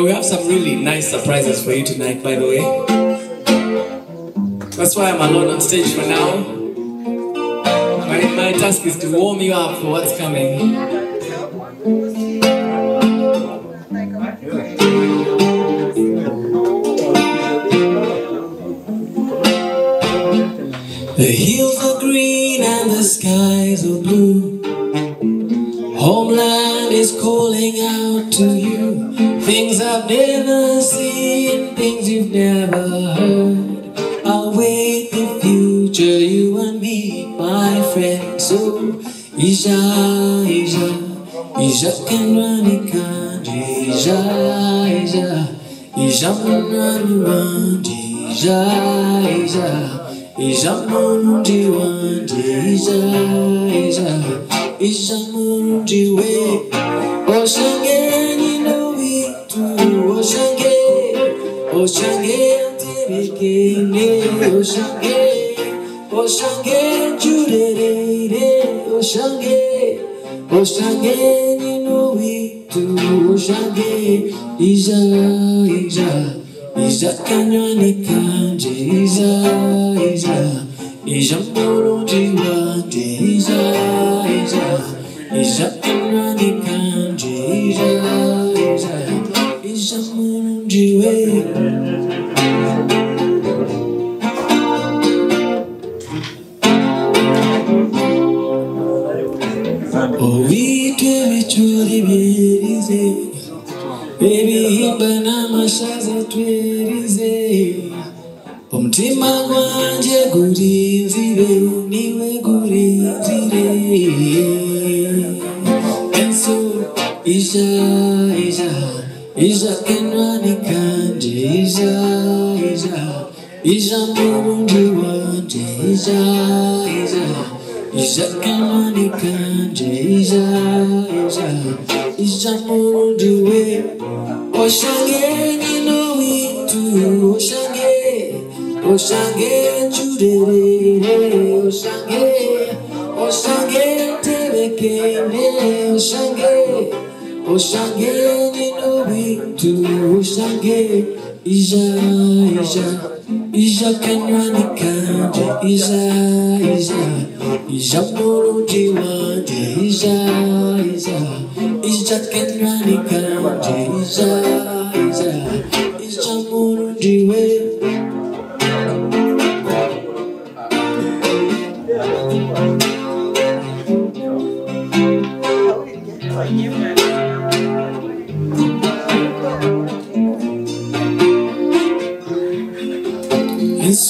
have some really nice surprises for you tonight, by the way. That's why I'm alone on stage for now. My, my task is to warm you up for what's coming. The hills are green and the skies are blue. Homeland is calling out to you. Things I've never seen, things you've never heard. Await the future, you and me, my friend. So, Isha, Isha, Isha can run it, can't Isha, Isha, Isha can run it, run Isha, Isha. Ijamurundi wandi ija ija Ijamurundi we Oshange antebekene Oshange Oshange jurerere Oshange Oshange nino witu Oshange Ija ija Ija kanywani kanje Ija ija Ija murundi wanje Ija ija Ija kanywani kanje Owite bichuri byerize ebihimba n'amashaza twerize omutima gwanje gurinzire niwe gurinzire. Enso ija ija ija kenwani kanje ija ija ija murundi wanje ija ija kanje ija ija ija murundi we oshange nino witu oshange oshange jurerere oshange oshange tebekene oshange oshange nino witu oshange ija ija ija kanywani kanje ija ija ija murundi wanje ija ija ija kanywani kanje ija ija ija murundi we. Yesu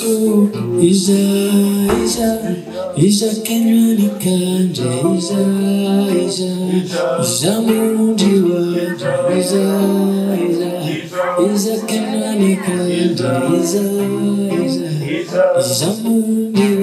ija ija ija kenywani kanje ija ija ija murundi wanje ija ija ija kenywani kanje ija ija ija murundi we